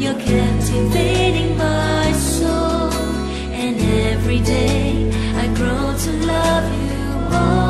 You're captivating my soul, and every day I grow to love you more.